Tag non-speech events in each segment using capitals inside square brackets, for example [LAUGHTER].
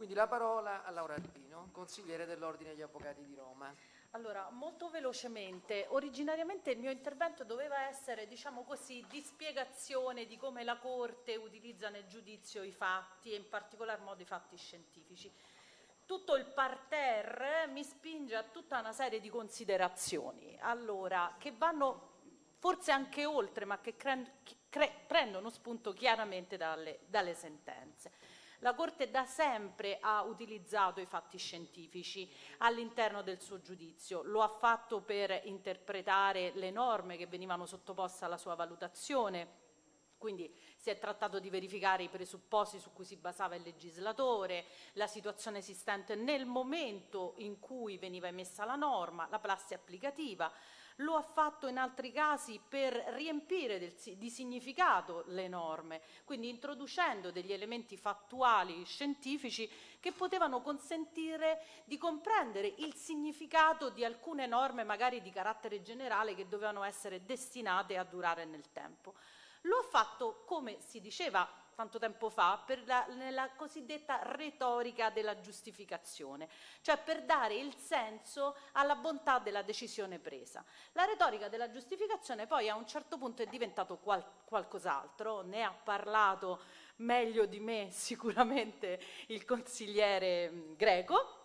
Quindi la parola a Laura Alpino, consigliere dell'Ordine degli Avvocati di Roma. Allora, molto velocemente, originariamente il mio intervento doveva essere, diciamo così, di spiegazione di come la Corte utilizza nel giudizio i fatti e in particolar modo i fatti scientifici. Tutto il parterre mi spinge a tutta una serie di considerazioni, allora, che vanno forse anche oltre, ma che, che prendono spunto chiaramente dalle, dalle sentenze. La Corte da sempre ha utilizzato i fatti scientifici all'interno del suo giudizio, lo ha fatto per interpretare le norme che venivano sottoposte alla sua valutazione, quindi si è trattato di verificare i presupposti su cui si basava il legislatore, la situazione esistente nel momento in cui veniva emessa la norma, la prassi applicativa, lo ha fatto in altri casi per riempire del, di significato le norme, quindi introducendo degli elementi fattuali scientifici che potevano consentire di comprendere il significato di alcune norme magari di carattere generale che dovevano essere destinate a durare nel tempo. Lo ha fatto, come si diceva tanto tempo fa la, nella cosiddetta retorica della giustificazione, cioè per dare il senso alla bontà della decisione presa. La retorica della giustificazione poi a un certo punto è diventato qual, qualcos'altro, ne ha parlato meglio di me [LAUGHS] sicuramente il consigliere mm, greco,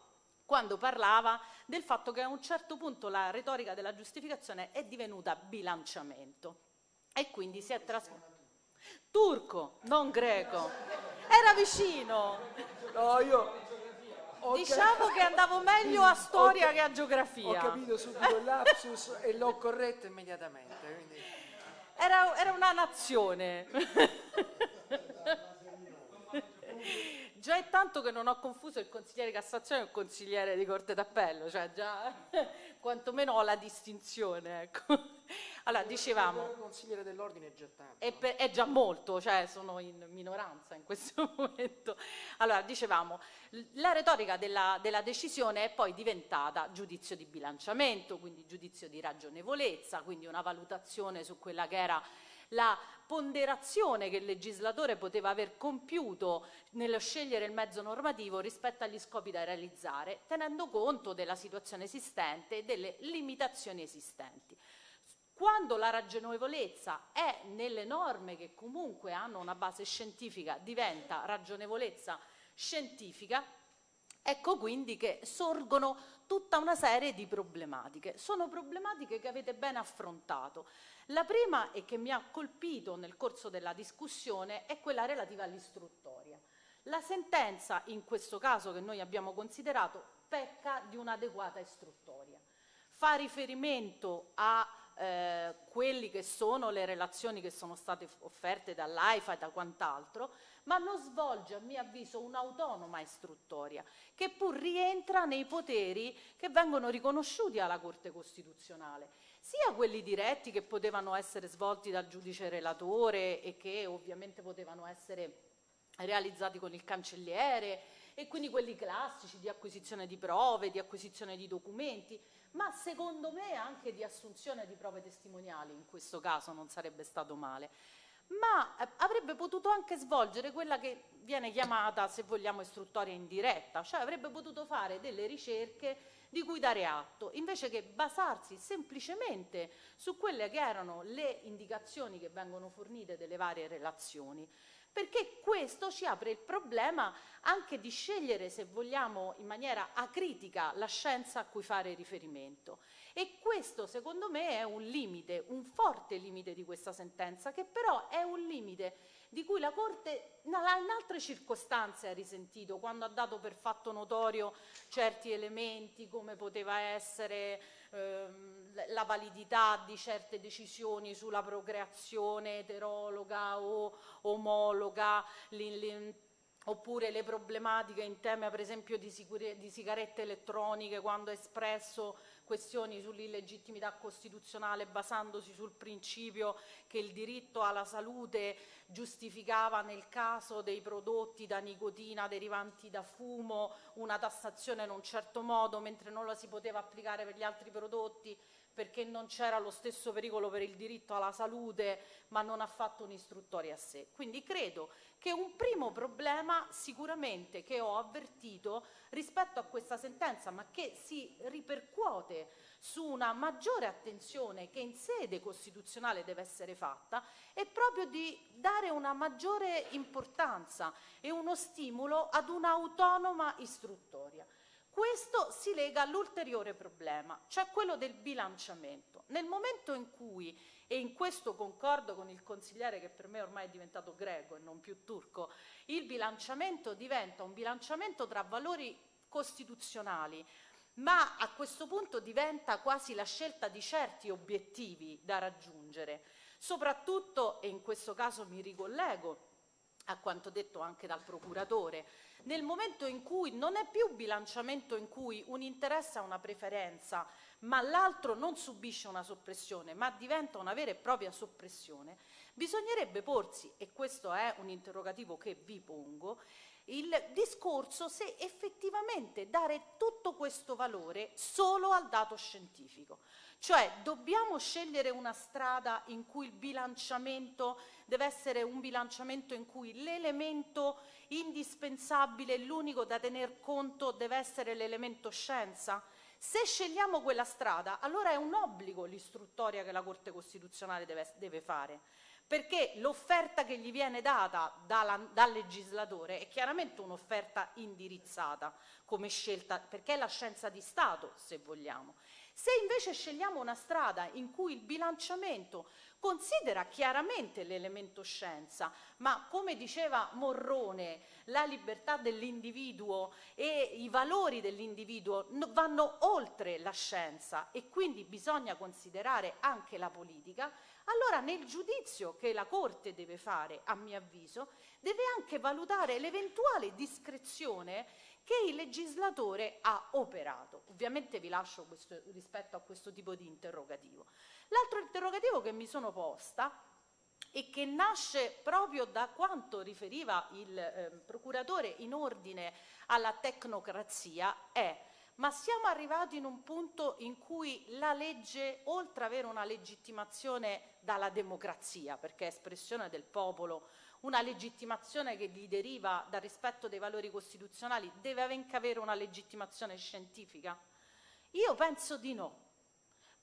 quando parlava del fatto che a un certo punto la retorica della giustificazione è divenuta bilanciamento e quindi si è trasformata Turco, non greco. Era vicino. No, io... Diciamo che andavo meglio a storia che a geografia. Ho capito subito il lapsus e l'ho corretto immediatamente. Quindi... Era, era una nazione. Già è tanto che non ho confuso il consigliere di Cassazione e il consigliere di Corte d'Appello, cioè già quantomeno ho la distinzione. Ecco. Allora, dicevamo... Il consigliere dell'ordine è già tanto. È, per, è, già molto, cioè sono in minoranza in questo [LAUGHS] momento. Allora, dicevamo, la retorica della, della decisione è poi diventata giudizio di bilanciamento, quindi giudizio di ragionevolezza, quindi una valutazione su quella che era la ponderazione che il legislatore poteva aver compiuto nello scegliere il mezzo normativo rispetto agli scopi da realizzare, tenendo conto della situazione esistente e delle limitazioni esistenti. Quando la ragionevolezza è nelle norme che comunque hanno una base scientifica, diventa ragionevolezza scientifica, ecco quindi che sorgono tutta una serie di problematiche. Sono problematiche che avete ben affrontato. La prima e che mi ha colpito nel corso della discussione è quella relativa all'istruttoria. La sentenza, in questo caso che noi abbiamo considerato, pecca di un'adeguata istruttoria. Fa riferimento a eh, quelli che sono le relazioni che sono state offerte dall'AIFA e da quant'altro, ma non svolge a mio avviso un'autonoma istruttoria che pur rientra nei poteri che vengono riconosciuti alla Corte Costituzionale. Sia quelli diretti che potevano essere svolti dal giudice relatore e che ovviamente potevano essere realizzati con il cancelliere e quindi quelli classici di acquisizione di prove, di acquisizione di documenti, ma secondo me anche di assunzione di prove testimoniali, in questo caso non sarebbe stato male. Ma eh, avrebbe potuto anche svolgere quella che viene chiamata, se vogliamo, istruttoria indiretta, cioè avrebbe potuto fare delle ricerche di cui dare atto, invece che basarsi semplicemente su quelle che erano le indicazioni che vengono fornite delle varie relazioni perché questo ci apre il problema anche di scegliere, se vogliamo, in maniera acritica la scienza a cui fare riferimento. E questo, secondo me, è un limite, un forte limite di questa sentenza, che però è un limite di cui la Corte in altre circostanze ha risentito, quando ha dato per fatto notorio certi elementi, come poteva essere ehm, la validità di certe decisioni sulla procreazione eterologa o omologa, oppure le problematiche in tema per esempio di, di sigarette elettroniche quando ha espresso questioni sull'illegittimità costituzionale basandosi sul principio che il diritto alla salute giustificava nel caso dei prodotti da nicotina derivanti da fumo una tassazione in un certo modo mentre non la si poteva applicare per gli altri prodotti perché non c'era lo stesso pericolo per il diritto alla salute, ma non ha fatto un'istruttoria a sé. Quindi credo che un primo problema sicuramente che ho avvertito rispetto a questa sentenza, ma che si ripercuote su una maggiore attenzione che in sede costituzionale deve essere fatta, è proprio di dare una maggiore importanza e uno stimolo ad un'autonoma istruttoria. Questo si lega all'ulteriore problema, cioè quello del bilanciamento. Nel momento in cui, e in questo concordo con il consigliere che per me ormai è diventato greco e non più turco, il bilanciamento diventa un bilanciamento tra valori costituzionali, ma a questo punto diventa quasi la scelta di certi obiettivi da raggiungere. Soprattutto, e in questo caso mi ricollego a quanto detto anche dal procuratore, nel momento in cui non è più bilanciamento in cui un interesse ha una preferenza, ma l'altro non subisce una soppressione, ma diventa una vera e propria soppressione, bisognerebbe porsi, e questo è un interrogativo che vi pongo, il discorso se effettivamente dare tutto questo valore solo al dato scientifico. Cioè dobbiamo scegliere una strada in cui il bilanciamento deve essere un bilanciamento in cui l'elemento indispensabile, l'unico da tener conto deve essere l'elemento scienza? Se scegliamo quella strada, allora è un obbligo l'istruttoria che la Corte Costituzionale deve, deve fare perché l'offerta che gli viene data dalla, dal legislatore è chiaramente un'offerta indirizzata come scelta, perché è la scienza di Stato, se vogliamo. Se invece scegliamo una strada in cui il bilanciamento considera chiaramente l'elemento scienza, ma come diceva Morrone, la libertà dell'individuo e i valori dell'individuo vanno oltre la scienza e quindi bisogna considerare anche la politica, allora nel giudizio che la Corte deve fare, a mio avviso, deve anche valutare l'eventuale discrezione che il legislatore ha operato. Ovviamente vi lascio questo, rispetto a questo tipo di interrogativo. L'altro interrogativo che mi sono posta e che nasce proprio da quanto riferiva il eh, procuratore in ordine alla tecnocrazia è ma siamo arrivati in un punto in cui la legge, oltre ad avere una legittimazione dalla democrazia, perché è espressione del popolo, una legittimazione che gli deriva dal rispetto dei valori costituzionali, deve anche avere una legittimazione scientifica? Io penso di no.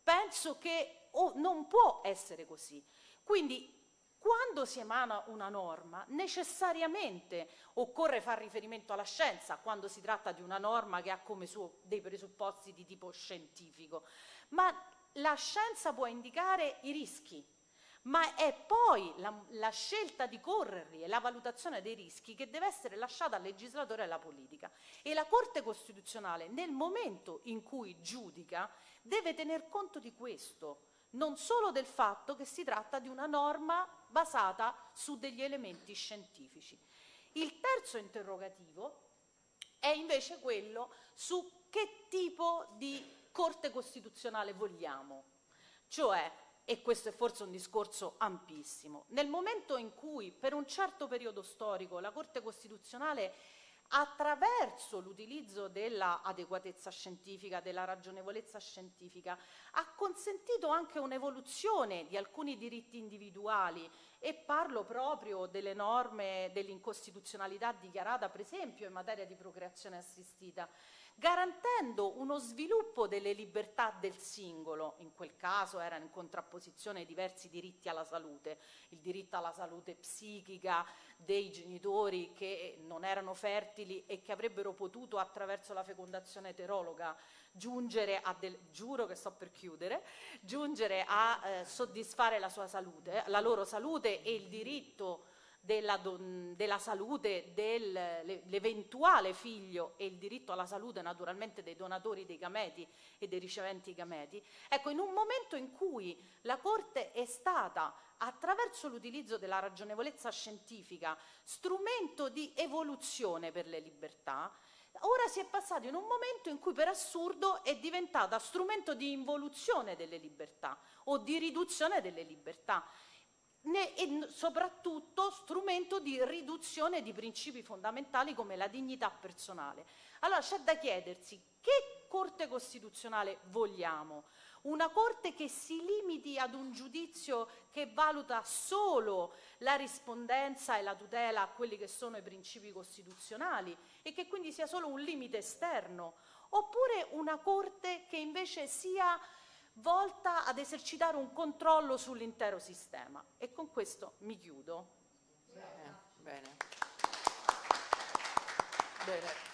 Penso che oh, non può essere così. Quindi quando si emana una norma, necessariamente occorre fare riferimento alla scienza quando si tratta di una norma che ha come suo dei presupposti di tipo scientifico, ma la scienza può indicare i rischi, ma è poi la, la, scelta di correrli e la valutazione dei rischi che deve essere lasciata al legislatore e alla politica. E la Corte Costituzionale, nel momento in cui giudica, deve tener conto di questo non solo del fatto che si tratta di una norma basata su degli elementi scientifici. Il terzo interrogativo è invece quello su che tipo di Corte Costituzionale vogliamo, cioè, e questo è forse un discorso ampissimo, nel momento in cui per un certo periodo storico la Corte Costituzionale attraverso l'utilizzo dell'adeguatezza scientifica, della ragionevolezza scientifica, ha consentito anche un'evoluzione di alcuni diritti individuali e parlo proprio delle norme dell'incostituzionalità dichiarata per esempio in materia di procreazione assistita, garantendo uno sviluppo delle libertà del singolo, in quel caso erano in contrapposizione diversi diritti alla salute, il diritto alla salute psichica dei genitori che non erano fertili e che avrebbero potuto attraverso la fecondazione eterologa giungere a del, giuro che sto per chiudere, giungere a eh, soddisfare la salute, la loro salute e il diritto della, della salute dell'eventuale figlio e il diritto alla salute naturalmente dei donatori dei gameti e dei riceventi gameti, ecco in un momento in cui la Corte è stata attraverso l'utilizzo della ragionevolezza scientifica strumento di evoluzione per le libertà, ora si è passato in un momento in cui per assurdo è diventata strumento di involuzione delle libertà o di riduzione delle libertà né, e soprattutto strumento di riduzione di principi fondamentali come la dignità personale. Allora c'è da chiedersi che Corte Costituzionale vogliamo? una Corte che si limiti ad un giudizio che valuta solo la rispondenza e la tutela a quelli che sono i principi costituzionali e che quindi sia solo un limite esterno, oppure una Corte che invece sia volta ad esercitare un controllo sull'intero sistema. E con questo mi chiudo. Bene, bene. Bene.